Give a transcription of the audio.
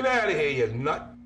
Get out of here, you nut.